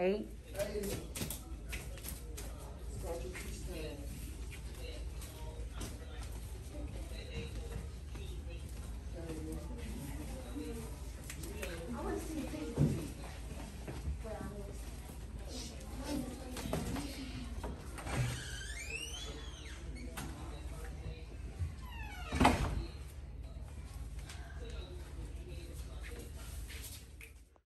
Eight? Eight.